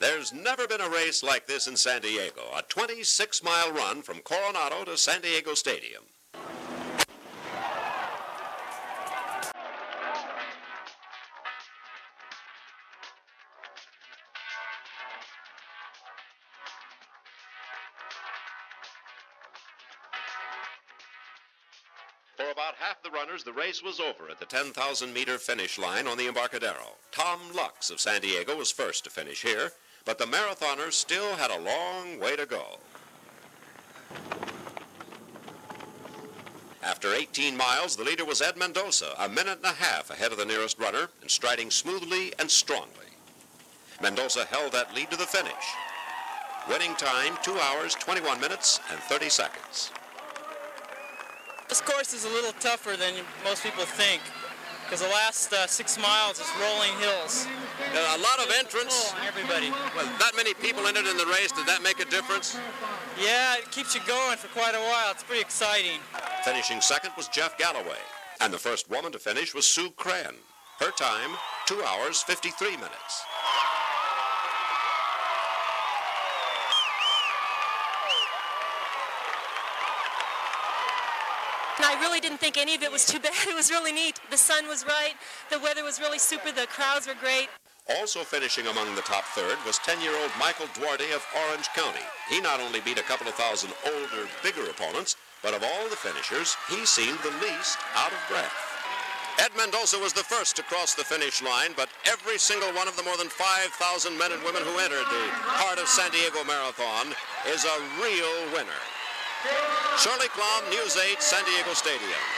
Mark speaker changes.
Speaker 1: There's never been a race like this in San Diego, a 26 mile run from Coronado to San Diego Stadium. For about half the runners, the race was over at the 10,000 meter finish line on the Embarcadero. Tom Lux of San Diego was first to finish here, but the marathoners still had a long way to go. After 18 miles, the leader was Ed Mendoza, a minute and a half ahead of the nearest runner and striding smoothly and strongly. Mendoza held that lead to the finish. Winning time, 2 hours, 21 minutes, and 30 seconds.
Speaker 2: This course is a little tougher than most people think because the last uh, six miles is rolling hills.
Speaker 1: a lot of entrants.
Speaker 2: Everybody.
Speaker 1: Well, that many people entered in the race, did that make a difference?
Speaker 2: Yeah, it keeps you going for quite a while. It's pretty exciting.
Speaker 1: Finishing second was Jeff Galloway, and the first woman to finish was Sue Krenn. Her time, 2 hours, 53 minutes.
Speaker 3: And I really didn't think any of it was too bad. It was really neat. The sun was right. The weather was really super. The crowds were great.
Speaker 1: Also finishing among the top third was 10-year-old Michael Duarte of Orange County. He not only beat a couple of thousand older, bigger opponents, but of all the finishers, he seemed the least out of breath. Ed Mendoza was the first to cross the finish line, but every single one of the more than 5,000 men and women who entered the heart of San Diego Marathon is a real winner. Shirley Clum, News 8, San Diego Stadium.